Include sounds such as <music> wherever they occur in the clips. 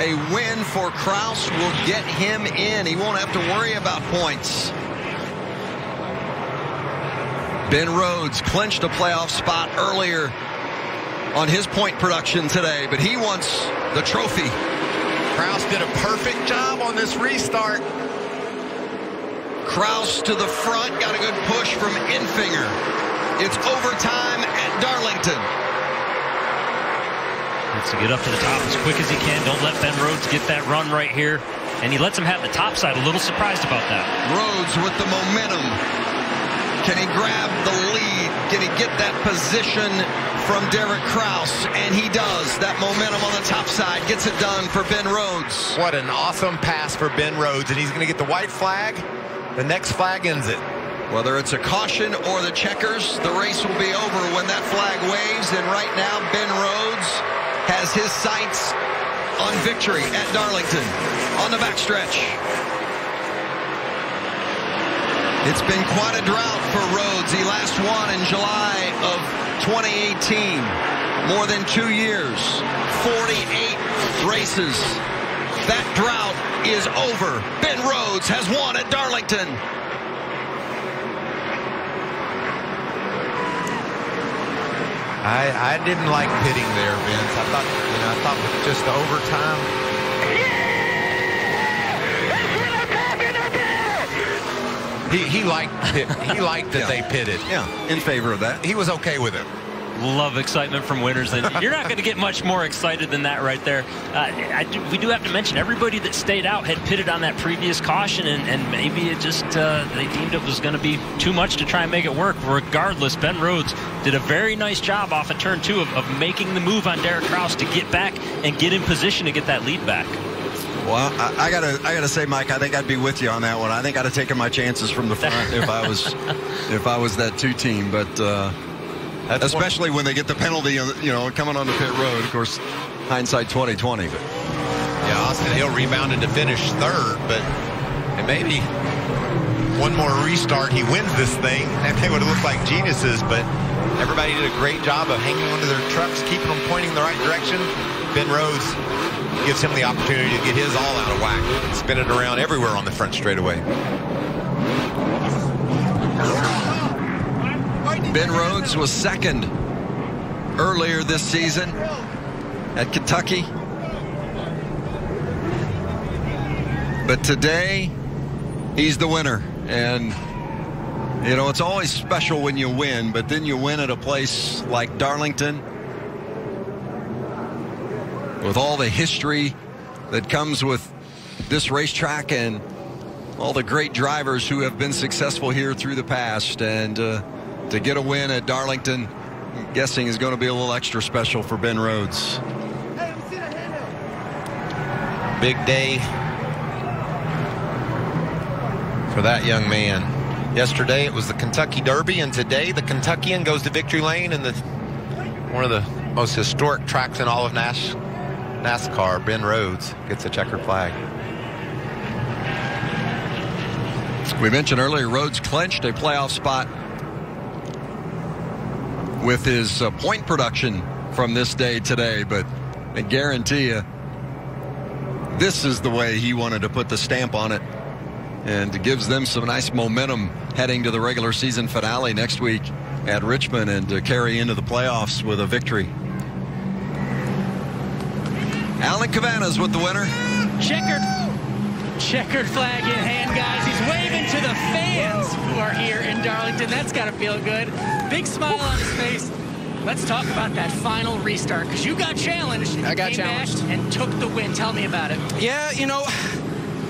A win for Kraus will get him in. He won't have to worry about points. Ben Rhodes clinched a playoff spot earlier on his point production today, but he wants the trophy. Kraus did a perfect job on this restart. Kraus to the front, got a good push from Enfinger. It's overtime at Darlington. Needs to get up to the top as quick as he can. Don't let Ben Rhodes get that run right here. And he lets him have the top side. A little surprised about that. Rhodes with the momentum. Can he grab the lead? Can he get that position from Derek Kraus? And he does. That momentum on the top side gets it done for Ben Rhodes. What an awesome pass for Ben Rhodes. And he's going to get the white flag. The next flag ends it. Whether it's a caution or the checkers, the race will be over when that flag waves. And right now, Ben Rhodes has his sights on victory at Darlington on the backstretch. It's been quite a drought for Rhodes. He last won in July of 2018. More than two years. 48 races. That drought is over. Ben Rhodes has won at Darlington. I, I didn't like pitting there, Vince. I thought, you know, I thought with just the overtime. He, he liked pit, he liked that Yeah. they pitted. Yeah, in favor of that. He was okay with it. Love excitement from winners. And you're not going to get much more excited than that right there. Uh, I do, we do have to mention everybody that stayed out had pitted on that previous caution, and, and maybe it just uh, they deemed it was going to be too much to try and make it work. Regardless, Ben Rhodes did a very nice job off of turn two of, of making the move on Derek Kraus to get back and get in position to get that lead back. Well, I, I, gotta, I gotta say, Mike, I think I'd be with you on that one. I think I'd have taken my chances from the front if I was, <laughs> if I was that two team. But uh, That's especially when they get the penalty, uh, you know, coming on the pit road. Of course, hindsight 2020. But Yeah, Austin Hill rebounded to finish third, but and maybe one more restart, he wins this thing, and <laughs> they would have looked like geniuses. But everybody did a great job of hanging onto their trucks, keeping them pointing in the right direction. Ben Rhodes gives him the opportunity to get his all out of whack, spin it around everywhere on the front straightaway. Ben Rhodes was second earlier this season at Kentucky. But today, he's the winner. And, you know, it's always special when you win, but then you win at a place like Darlington with all the history that comes with this racetrack and all the great drivers who have been successful here through the past. And uh, to get a win at Darlington, I'm guessing is going to be a little extra special for Ben Rhodes. Big day for that young man. Yesterday it was the Kentucky Derby, and today the Kentuckian goes to victory lane in the one of the most historic tracks in all of NAS, NASCAR. Ben Rhodes gets a checkered flag. We mentioned earlier, Rhodes clinched a playoff spot with his uh, point production from this day today, but I guarantee you, this is the way he wanted to put the stamp on it. And it gives them some nice momentum heading to the regular season finale next week at Richmond and to carry into the playoffs with a victory. Alan Cavanna with the winner. Checkered, checkered flag in hand, guys. He's waving to the fans here in Darlington. That's got to feel good. Big smile on his face. Let's talk about that final restart because you got challenged. I got challenged. and took the win. Tell me about it. Yeah, you know,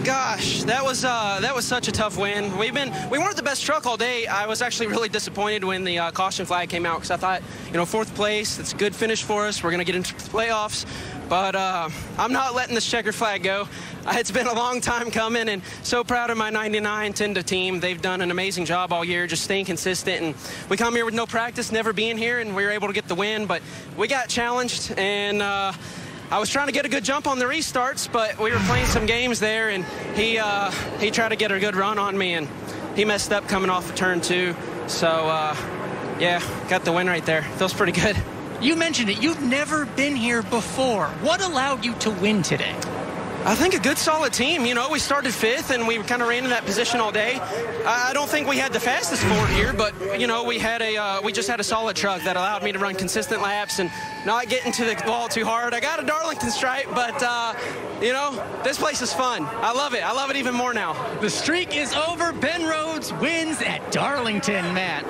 gosh, that was uh, that was such a tough win. We've been we weren't the best truck all day. I was actually really disappointed when the uh, caution flag came out because I thought, you know, fourth place, that's a good finish for us. We're gonna get into the playoffs, but uh, I'm not letting this checker flag go. Uh, <laughs> It's been a long time coming, and so proud of my 99 Tenda team. They've done an amazing job all year, just staying consistent. And we come here with no practice, never being here, and we were able to get the win. But we got challenged, and. I was trying to get a good jump on the restarts, but we were playing some games there, and he uh, he tried to get a good run on me, and he messed up coming off of turn two. So uh, yeah, got the win right there. Feels pretty good. You mentioned it. You've never been here before. What allowed you to win today? I think a good solid team. You know, we started fifth and we kind of ran in that position all day. I don't think we had the fastest Ford here, but you know, we had a uh, we just had a solid truck that allowed me to run consistent laps and not get into the ball too hard. I got a Darlington stripe, but uh, you know, this place is fun. I love it. I love it even more now. The streak is over. Ben Rhodes wins at Darlington, Matt.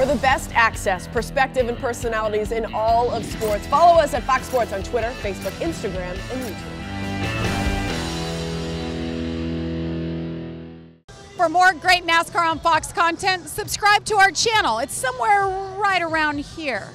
For the best access, perspective, and personalities in all of sports, follow us at Fox Sports on Twitter, Facebook, Instagram, and YouTube. For more great NASCAR on Fox content, subscribe to our channel. It's somewhere right around here.